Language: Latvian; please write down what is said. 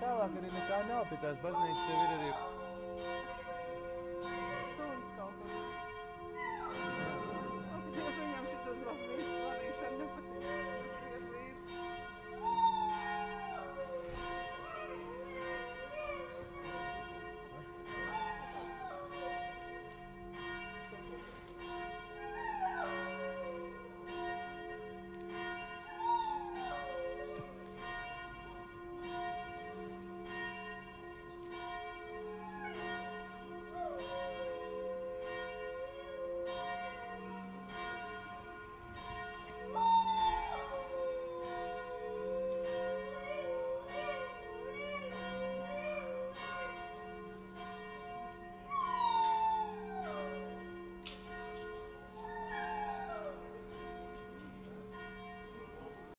tālāk arī nekā nav pie tās baznīcas, tev ir arī